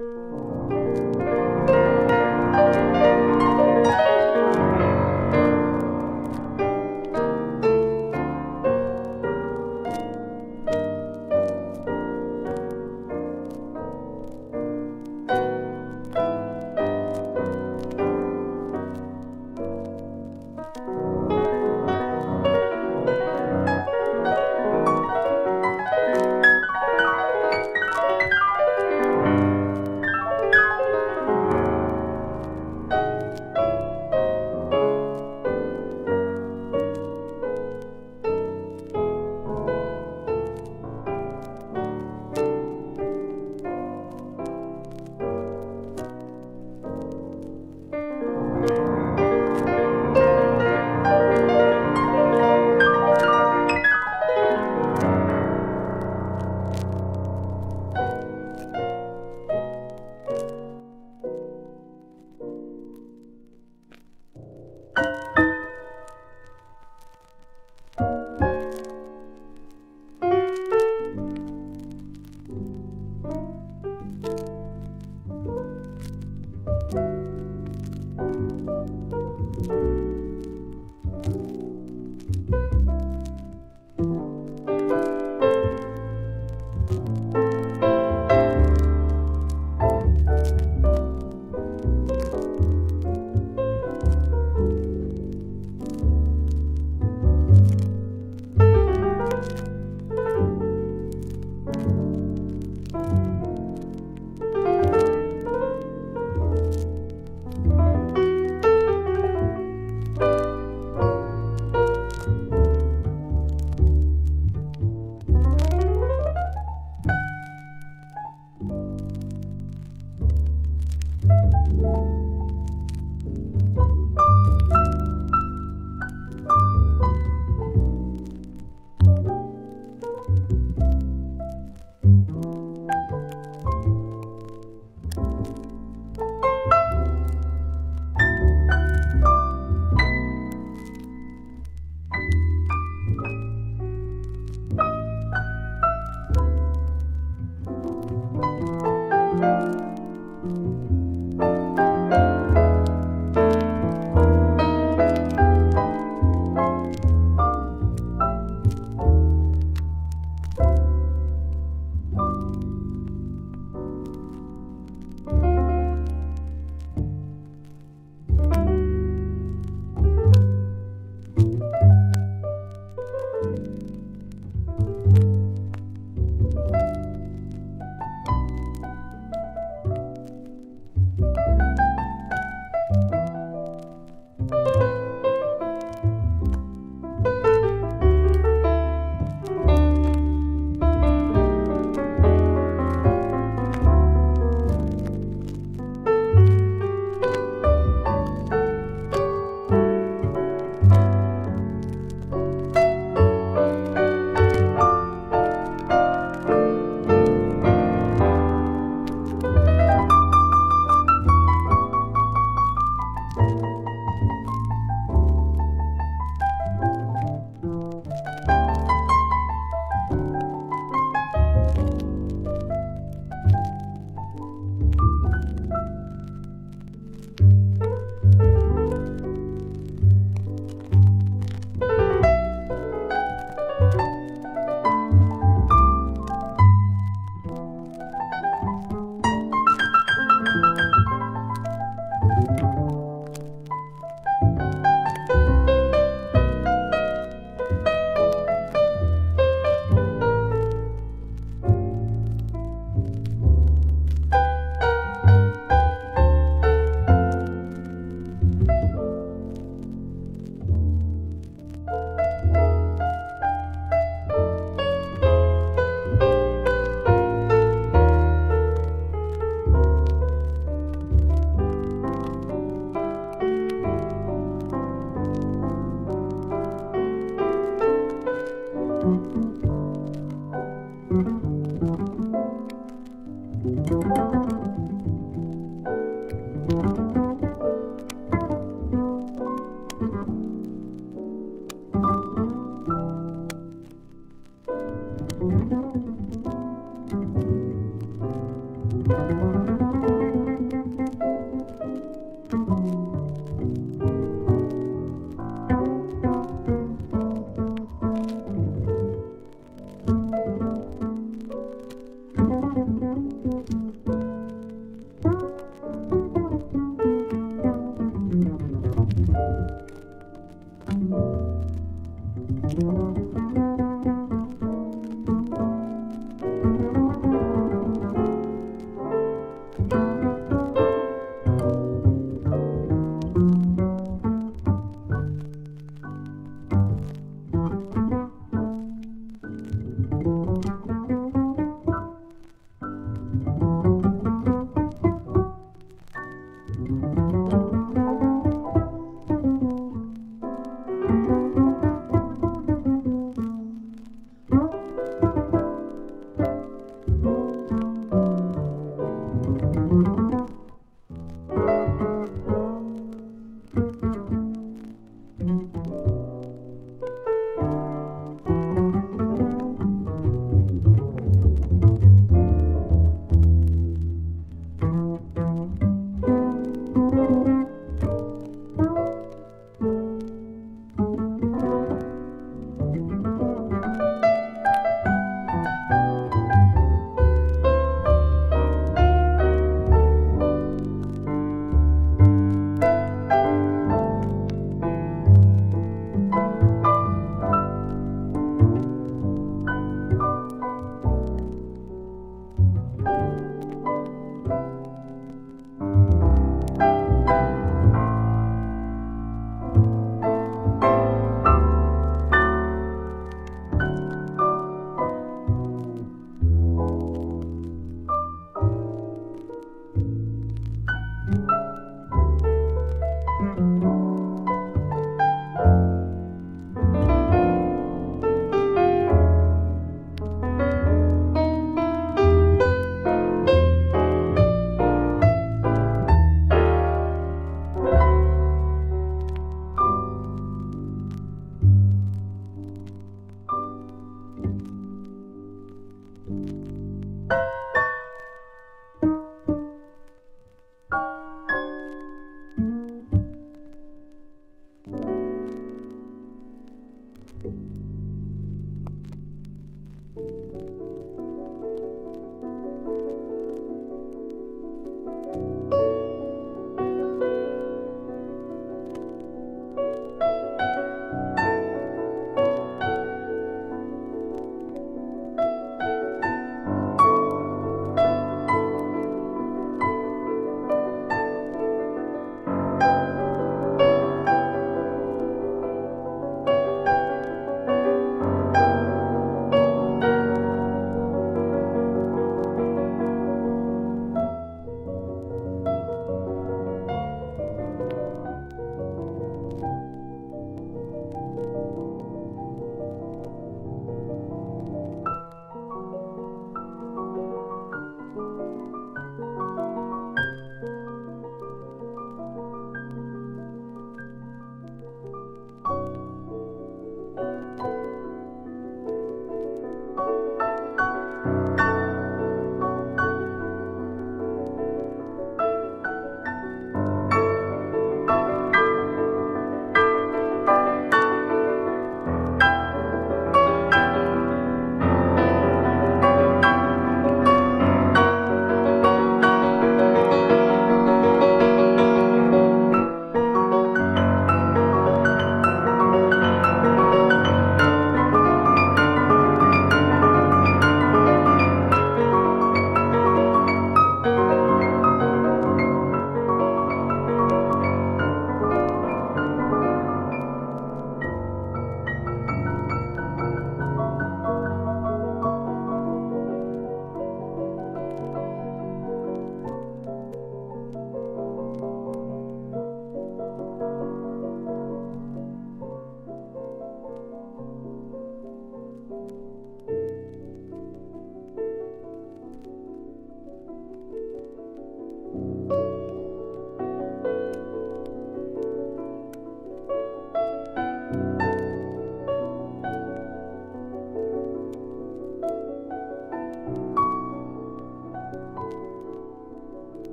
Música